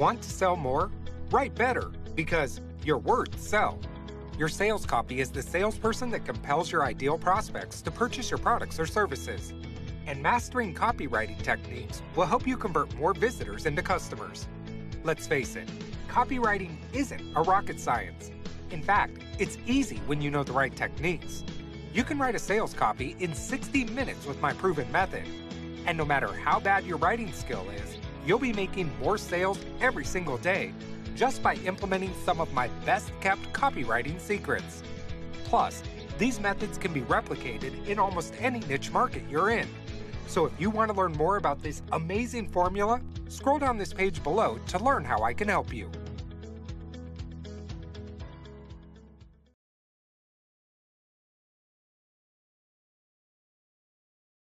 Want to sell more? Write better because your words sell. Your sales copy is the salesperson that compels your ideal prospects to purchase your products or services. And mastering copywriting techniques will help you convert more visitors into customers. Let's face it, copywriting isn't a rocket science. In fact, it's easy when you know the right techniques. You can write a sales copy in 60 minutes with my proven method. And no matter how bad your writing skill is, you'll be making more sales every single day just by implementing some of my best kept copywriting secrets. Plus, these methods can be replicated in almost any niche market you're in. So if you want to learn more about this amazing formula, scroll down this page below to learn how I can help you.